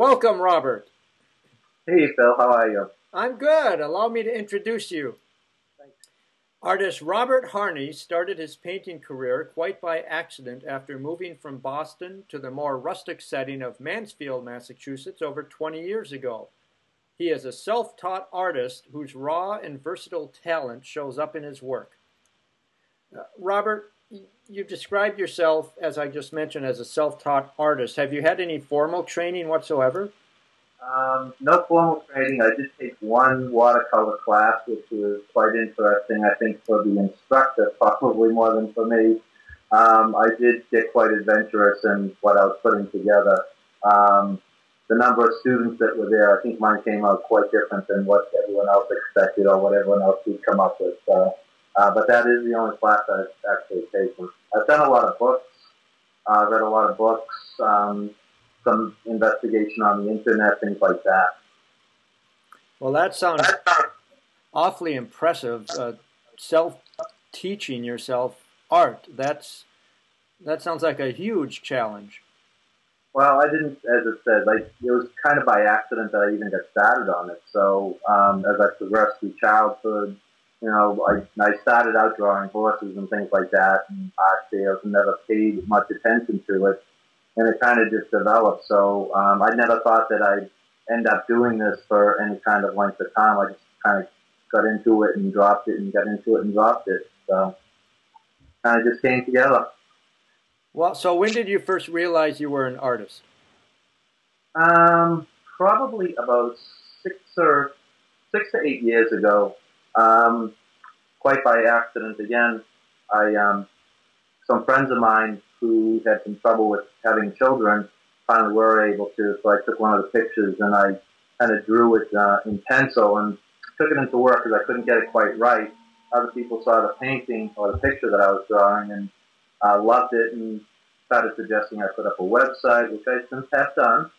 Welcome, Robert. Hey, Phil. How are you? I'm good. Allow me to introduce you. Thanks. Artist Robert Harney started his painting career quite by accident after moving from Boston to the more rustic setting of Mansfield, Massachusetts over 20 years ago. He is a self-taught artist whose raw and versatile talent shows up in his work. Uh, Robert, you described yourself, as I just mentioned, as a self-taught artist. Have you had any formal training whatsoever? Um, no formal training. I did take one watercolor class, which was quite interesting. I think for the instructor, probably more than for me. Um, I did get quite adventurous in what I was putting together. Um, the number of students that were there, I think mine came out quite different than what everyone else expected or what everyone else would come up with. So, uh, but that is the only class I've actually taken. I've done a lot of books. I've uh, read a lot of books, um, some investigation on the internet, things like that. Well, that sounds awfully impressive. Uh, self-teaching yourself art. That's that sounds like a huge challenge. Well, I didn't, as I said, like it was kind of by accident that I even got started on it. So um, as I progressed through childhood, you know, I, I started out drawing horses and things like that, and art sales, and never paid much attention to it, and it kind of just developed. So um, I never thought that I'd end up doing this for any kind of length of time. I just kind of got into it and dropped it, and got into it and dropped it. So kind of just came together. Well, so when did you first realize you were an artist? Um, probably about six or six to eight years ago. Um, quite by accident again. I um, some friends of mine who had some trouble with having children finally were able to. So I took one of the pictures and I kind of drew it uh, in pencil and took it into work because I couldn't get it quite right. Other people saw the painting or the picture that I was drawing and uh, loved it and started suggesting I put up a website, which I since have done,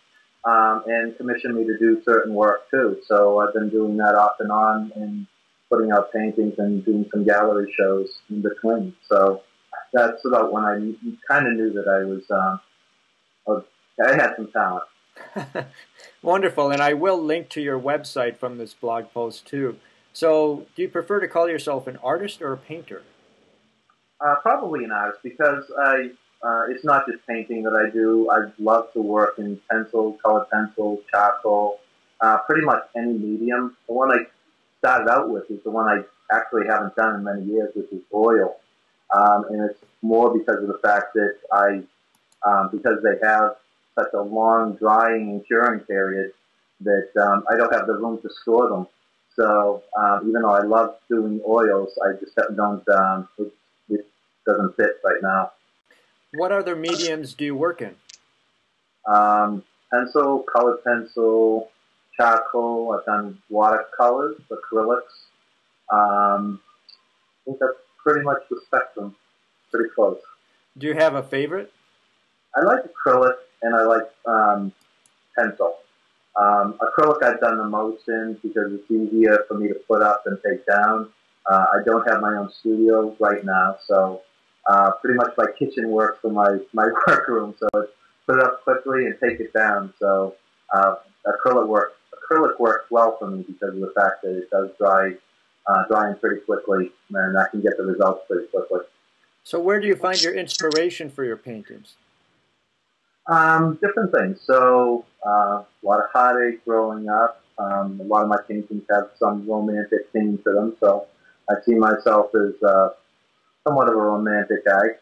um, and commissioned me to do certain work too. So I've been doing that off and on and putting out paintings and doing some gallery shows in between. So that's about when I kind of knew that I was, um, I had some talent. Wonderful, and I will link to your website from this blog post too. So, do you prefer to call yourself an artist or a painter? Uh, probably an artist because I uh, it's not just painting that I do. I love to work in pencil, colored pencil, charcoal, uh, pretty much any medium. The one I started out with is the one I actually haven't done in many years, which is oil. Um, and it's more because of the fact that I, um, because they have such a long drying and curing period, that um, I don't have the room to store them. So um, even though I love doing oils, I just don't. Um, it, it doesn't fit right now. What other mediums do you work in? Um, pencil, colored pencil, charcoal. I've done watercolors, acrylics. Um, I think that's pretty much the spectrum. Pretty close. Do you have a favorite? I like acrylic and I like um, pencil. Um, acrylic I've done the most in because it's easier for me to put up and take down. Uh, I don't have my own studio right now, so uh, pretty much my kitchen works for my, my workroom. So it's put it up quickly and take it down. So uh, acrylic work acrylic works well for me because of the fact that it does dry uh, drying pretty quickly, and I can get the results pretty quickly. So where do you find your inspiration for your paintings? Um, different things. So uh, a lot of heartache growing up. Um, a lot of my paintings have some romantic theme to them. So I see myself as uh, somewhat of a romantic guy.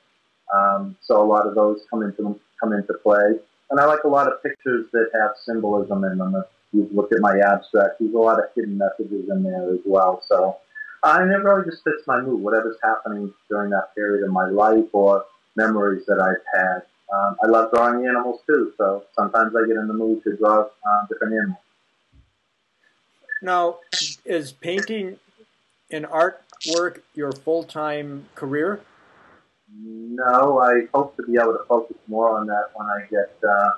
Um, so a lot of those come into come into play. And I like a lot of pictures that have symbolism in them. You've looked at my abstract, there's a lot of hidden messages in there as well. So uh, and it really just fits my mood, whatever's happening during that period in my life or memories that I've had. Um, I love drawing animals too, so sometimes I get in the mood to draw uh, different animals. Now, is painting and artwork your full-time career? No, I hope to be able to focus more on that when I get uh,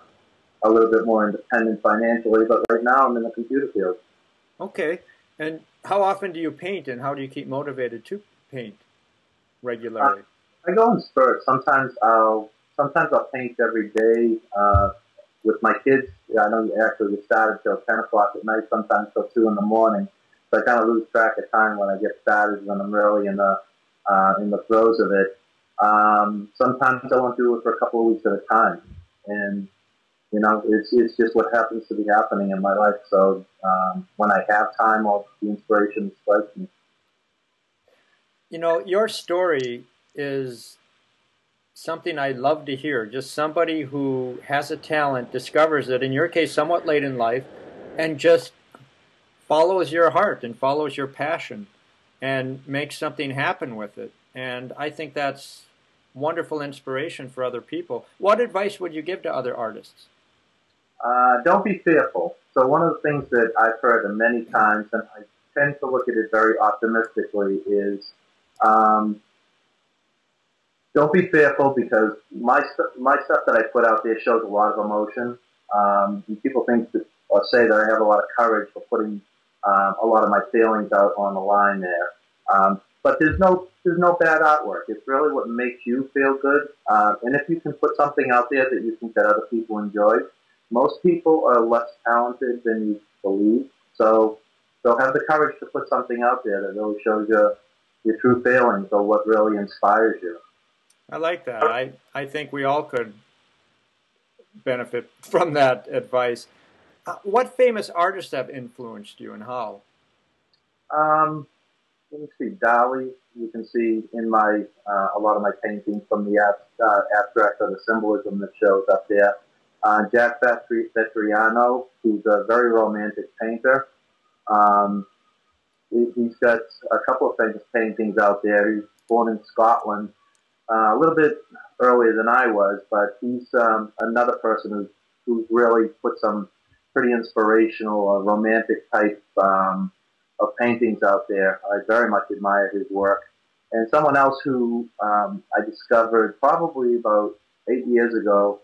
a little bit more independent financially. But right now, I'm in the computer field. Okay. And how often do you paint, and how do you keep motivated to paint regularly? Uh, I go in spurts. Sometimes I'll sometimes I'll paint every day. Uh, with my kids, I know you actually get started till 10 o'clock at night, sometimes till 2 in the morning. So I kind of lose track of time when I get started, when I'm really in the, uh, in the throes of it. Um, sometimes I won't do it for a couple of weeks at a time. And, you know, it's, it's just what happens to be happening in my life. So um, when I have time, all the inspiration strikes me. You know, your story is something I love to hear. Just somebody who has a talent, discovers it, in your case, somewhat late in life, and just follows your heart and follows your passion and makes something happen with it. And I think that's wonderful inspiration for other people. What advice would you give to other artists? Uh, don't be fearful. So one of the things that I've heard many times, and I tend to look at it very optimistically, is um, don't be fearful because my my stuff that I put out there shows a lot of emotion. Um, people think that, or say that I have a lot of courage for putting um, a lot of my feelings out on the line there. Um, but there's no there's no bad artwork. It's really what makes you feel good. Uh, and if you can put something out there that you think that other people enjoy, most people are less talented than you believe. So they'll have the courage to put something out there that really shows you your true feelings or what really inspires you. I like that. I, I think we all could benefit from that advice. Uh, what famous artists have influenced you and how? Um, let me see. Dali, you can see in my uh, a lot of my paintings from the uh, abstract or the symbolism that shows up there. Uh, Jack Vettriano, who's a very romantic painter. Um, he, has got a couple of famous paintings out there. He's born in Scotland, uh, a little bit earlier than I was, but he's um, another person who's, who's really put some pretty inspirational, uh, romantic type um, of paintings out there. I very much admire his work. And someone else who um, I discovered probably about eight years ago,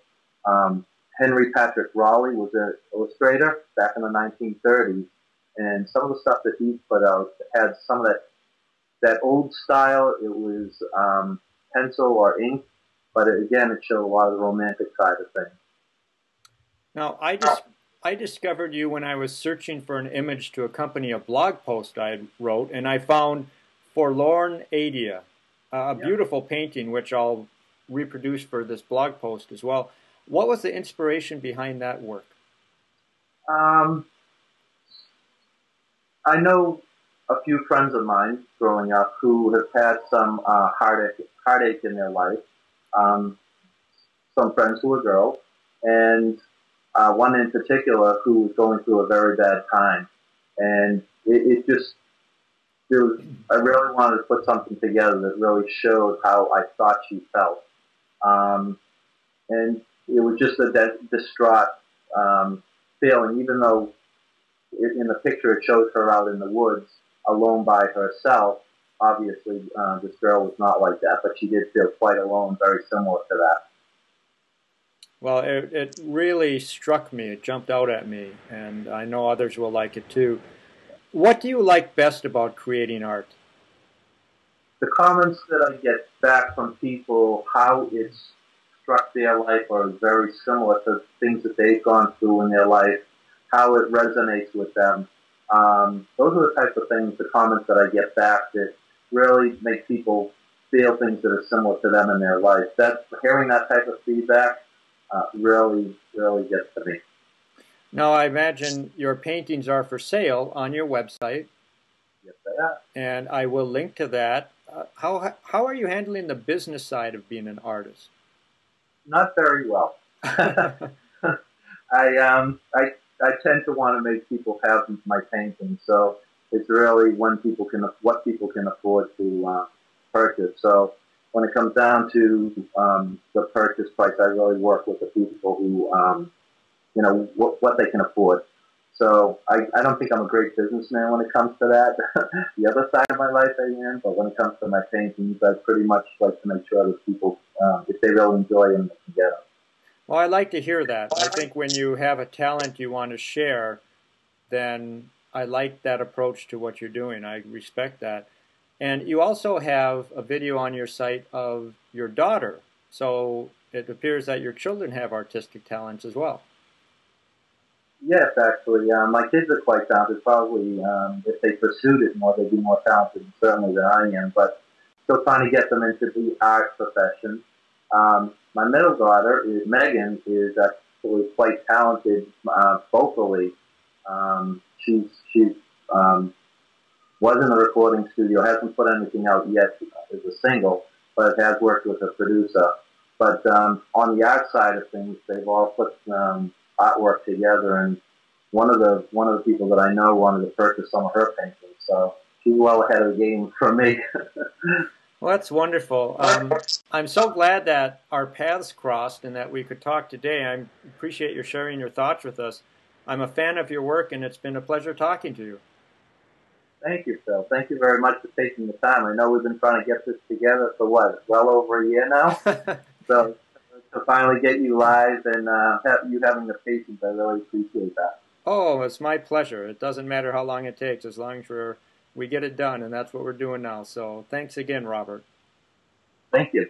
um, Henry Patrick Raleigh was an illustrator back in the 1930s, and some of the stuff that he put out had some of that that old style. It was um, pencil or ink, but it, again, it showed a lot of the romantic side of things. Now, I just I discovered you when I was searching for an image to accompany a blog post I wrote, and I found Forlorn Adia, a beautiful painting which I'll reproduce for this blog post as well. What was the inspiration behind that work? Um, I know a few friends of mine growing up who have had some uh, heartache, heartache in their life. Um, some friends who were girls, and uh, one in particular who was going through a very bad time. And it, it just, it was, I really wanted to put something together that really showed how I thought she felt. Um, and it was just a de- distraught um, feeling, even though it, in the picture it shows her out in the woods alone by herself. Obviously, uh, this girl was not like that, but she did feel quite alone, very similar to that. Well, it, it really struck me. It jumped out at me, and I know others will like it too. What do you like best about creating art? The comments that I get back from people, how it's struck their life are very similar to things that they've gone through in their life, how it resonates with them. Um, those are the types of things, the comments that I get back that really make people feel things that are similar to them in their life. That hearing that type of feedback uh, really, really gets to me. Now, I imagine your paintings are for sale on your website. Yes, they are. And I will link to that. Uh, how how are you handling the business side of being an artist? Not very well. I um I I tend to want to make people have my paintings, so it's really when people can what people can afford to uh, purchase. So when it comes down to um, the purchase price, I really work with the people who, um, you know, what, what they can afford. So I, I don't think I'm a great businessman when it comes to that. the other side of my life I am, but when it comes to my paintings, I pretty much like to make sure that people, um, if they really enjoy them, they can get them. Well, I like to hear that. I think when you have a talent you want to share, then I like that approach to what you're doing. I respect that. And you also have a video on your site of your daughter. So it appears that your children have artistic talents as well. yes, actually. Um, my kids are quite talented. Probably um, if they pursued it more, they'd be more talented certainly than I am. But still trying to get them into the art profession. Um, my middle daughter is Megan is actually quite talented uh, vocally. Um, she's she's um, was in a recording studio, hasn't put anything out yet as a single, but has worked with a producer. But um, on the art side of things, they've all put um, artwork together, and one of the one of the people that I know wanted to purchase some of her paintings, so she's well ahead of the game for me. well, that's wonderful. Um, I'm so glad that our paths crossed and that we could talk today. I appreciate your sharing your thoughts with us. I'm a fan of your work, and it's been a pleasure talking to you. Thank you, Phil. Thank you very much for taking the time. I know we've been trying to get this together for what, well over a year now. so to finally get you live and uh, have you having the patience, I really appreciate that. Oh, it's my pleasure. It doesn't matter how long it takes, as long as we're, we get it done, and that's what we're doing now. So thanks again, Robert. Thank you.